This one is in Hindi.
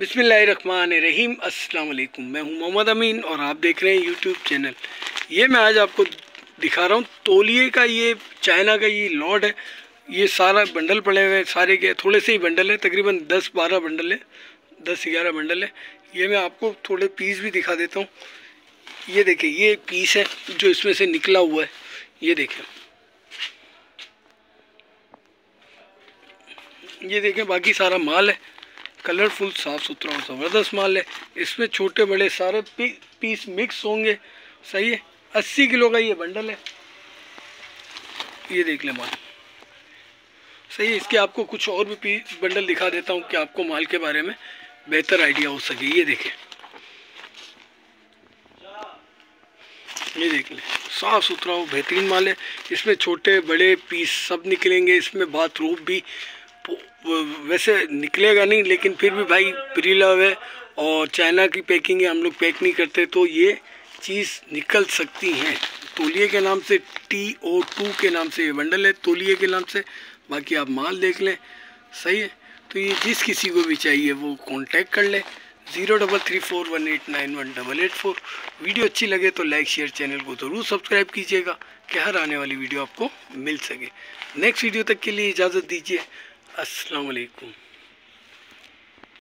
अस्सलाम वालेकुम मैं हूँ मोहम्मद अमीन और आप देख रहे हैं यूट्यूब चैनल ये मैं आज आपको दिखा रहा हूँ, तोलिए का ये, चाइना का ये लॉड है। ये सारा बंडल पड़े हुए हैं, सारे के थोड़े से ही बंडल है, तकरीबन दस बारह बंडल है, दस ग्यारह बंडल है। ये मैं आपको थोड़े पीस भी दिखा देता हूँ। ये देखिए, ये एक पीस है जो इसमें से निकला हुआ है। ये देखें। ये देखें, बाकी सारा माल है। कलरफुल साफ़ सुथरा और ज़बरदस्त माल है। इसमें छोटे बड़े सारे पी, पीस मिक्स होंगे। सही है? अस्सी किलो का ये बंडल है। ये देख लें माल। सही है? इसके आपको कुछ और भी पीस बंडल दिखा देता हूँ कि आपको माल के बारे में बेहतर आइडिया हो सके। ये देखें। ये देख लें। साफ़ सुथरा और बेहतरीन माल है। इसमें छोटे बड़े पीस सब निकलेंगे। इसमें बाथरूम भी वैसे निकलेगा नहीं, लेकिन फिर भी भाई प्री लव है और चाइना की पैकिंग है, हम लोग पैक नहीं करते तो ये चीज़ निकल सकती हैं। तोलिए के नाम से टी ओ टू के नाम से ये बंडल है, तोलिए के नाम से, बाकी आप माल देख लें, सही है। तो ये जिस किसी को भी चाहिए, वो कांटेक्ट कर लें zero double three four one eight nine one double eight four video अच्छी लगे तो लाइक शेयर चैनल को ज़रूर सब्सक्राइब कीजिएगा, कि हर आने वाली वीडियो आपको मिल सके। नेक्स्ट वीडियो तक के लिए इजाज़त दीजिए। अस्सलाम